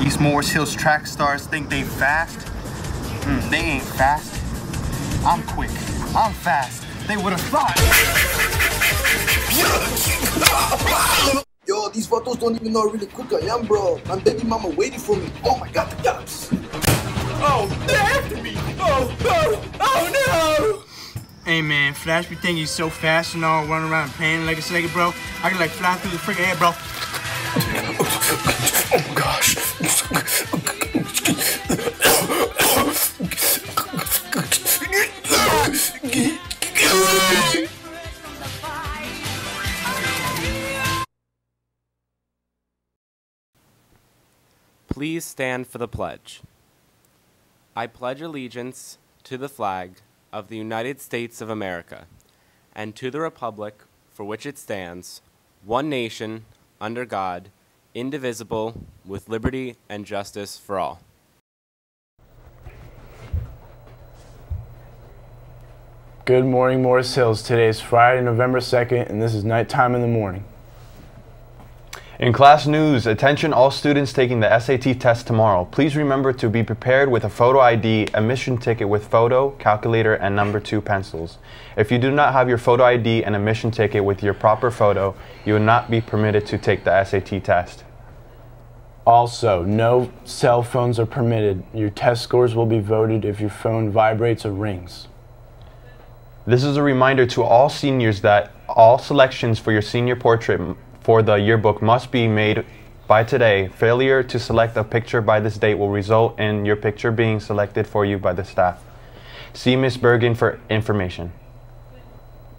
These Morris Hills track stars think they fast. Mm, they ain't fast. I'm quick. I'm fast. They would have thought. Yo, these vatos don't even know how really quick I am, bro. My baby mama waiting for me. Oh my god, the cops. Oh, they're after me. Oh, oh, oh no. Hey man, Flash be thinking he's so fast and all, running around playing like a second, bro. I can like fly through the freaking air, bro. Please stand for the pledge. I pledge allegiance to the flag of the United States of America and to the republic for which it stands, one nation, under God, indivisible, with liberty and justice for all. Good morning, Morris Hills. Today is Friday, November 2nd, and this is nighttime in the morning. In class news, attention all students taking the SAT test tomorrow. Please remember to be prepared with a photo ID, admission ticket with photo, calculator, and number two pencils. If you do not have your photo ID and admission ticket with your proper photo, you will not be permitted to take the SAT test. Also, no cell phones are permitted. Your test scores will be voted if your phone vibrates or rings. This is a reminder to all seniors that all selections for your senior portrait for the yearbook must be made by today. Failure to select a picture by this date will result in your picture being selected for you by the staff. See Ms. Bergen for information.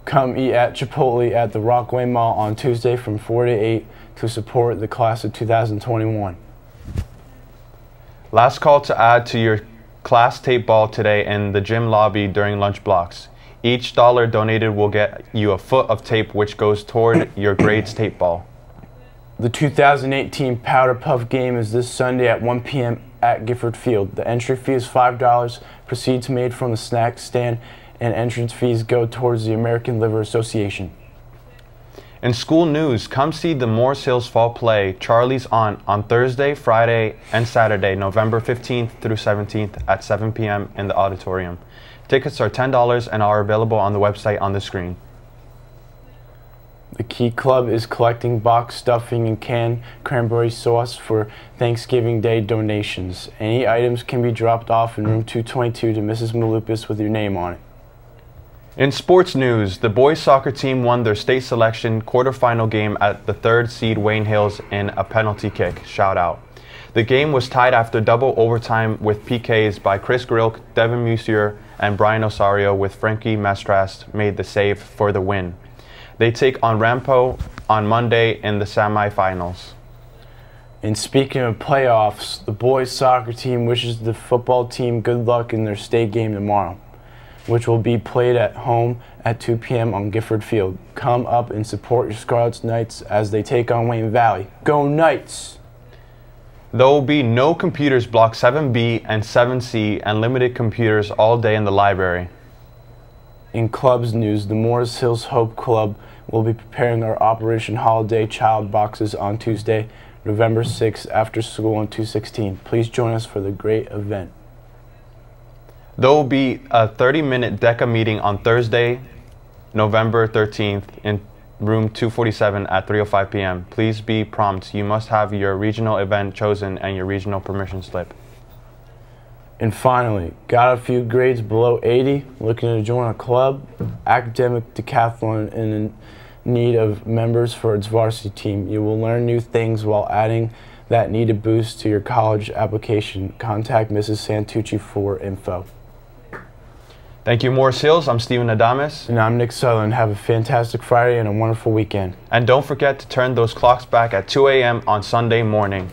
Come eat at Chipotle at the Rockaway Mall on Tuesday from 4 to 8 to support the class of 2021. Last call to add to your class tape ball today in the gym lobby during lunch blocks. Each dollar donated will get you a foot of tape which goes toward your grades tape ball. The 2018 Powder Puff game is this Sunday at 1 p.m. at Gifford Field. The entry fee is $5. Proceeds made from the snack stand and entrance fees go towards the American Liver Association. In school news, come see the Morris Hills Fall Play Charley's Aunt on Thursday, Friday, and Saturday, November 15th through 17th at 7 p.m. in the auditorium. Tickets are $10 and are available on the website on the screen. The Key Club is collecting box stuffing and canned cranberry sauce for Thanksgiving Day donations. Any items can be dropped off in room 222 to Mrs. Malupis with your name on it. In sports news, the boys soccer team won their state selection quarterfinal game at the third seed Wayne Hills in a penalty kick. Shout out. The game was tied after double overtime with PKs by Chris Grilk, Devin Musier, and Brian Osario with Frankie Mastras made the save for the win. They take on Ramapo on Monday in the semifinals. And speaking of playoffs, the boys soccer team wishes the football team good luck in their state game tomorrow, which will be played at home at 2 p.m. on Gifford Field. Come up and support your Scarlets Knights as they take on Wayne Valley. Go Knights! There will be no computers block 7B and 7C and limited computers all day in the library. In clubs news, the Morris Hills Hope Club will be preparing our Operation Holiday Child boxes on Tuesday, November 6th after school on 216. Please join us for the great event. There will be a 30 minute DECA meeting on Thursday, November 13th in room 247 at 3.05 p.m. Please be prompt. You must have your regional event chosen and your regional permission slip. And finally, got a few grades below 80, looking to join a club, academic decathlon and in need of members for its varsity team. You will learn new things while adding that needed boost to your college application. Contact Mrs. Santucci for info. Thank you, Morris Hills. I'm Stephen Adamus. And I'm Nick Sutherland. Have a fantastic Friday and a wonderful weekend. And don't forget to turn those clocks back at 2 a.m. on Sunday morning.